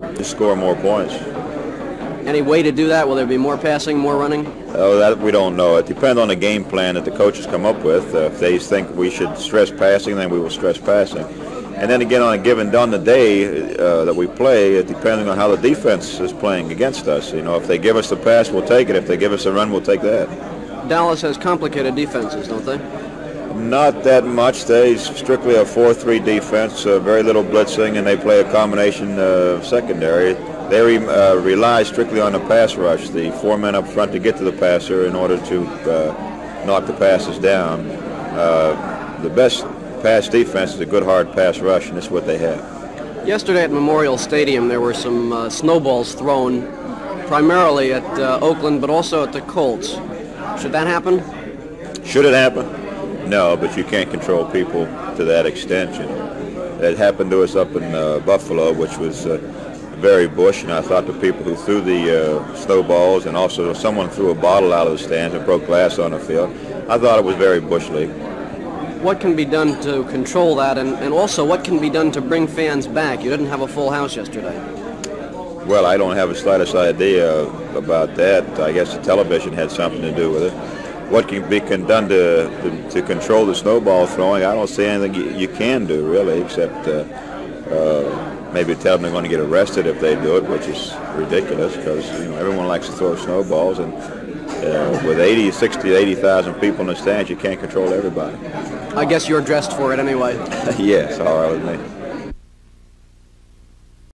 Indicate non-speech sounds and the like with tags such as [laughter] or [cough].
To score more points. Any way to do that? Will there be more passing, more running? Oh, that we don't know. It depends on the game plan that the coaches come up with. Uh, if they think we should stress passing, then we will stress passing. And then again, on a given done the day uh, that we play, depending on how the defense is playing against us. You know, if they give us the pass, we'll take it. If they give us a run, we'll take that. Dallas has complicated defenses, don't they? Not that much. They strictly a 4-3 defense, uh, very little blitzing, and they play a combination uh, secondary. They re, uh, rely strictly on the pass rush, the four men up front to get to the passer in order to uh, knock the passes down. Uh, the best pass defense is a good hard pass rush, and that's what they have. Yesterday at Memorial Stadium, there were some uh, snowballs thrown, primarily at uh, Oakland, but also at the Colts. Should that happen? Should it happen? No, but you can't control people to that extent. You know, it happened to us up in uh, Buffalo, which was very bush, and I thought the people who threw the uh, snowballs and also someone threw a bottle out of the stands and broke glass on the field, I thought it was very bush league. What can be done to control that, and, and also what can be done to bring fans back? You didn't have a full house yesterday. Well, I don't have the slightest idea about that. I guess the television had something to do with it. What can be done to, to, to control the snowball throwing? I don't see anything you, you can do, really, except uh, uh, maybe tell them they're going to get arrested if they do it, which is ridiculous because you know everyone likes to throw snowballs, and uh, with 80, 60, 80,000 people in the stands, you can't control everybody. I guess you're dressed for it anyway. [laughs] yes, all right with me.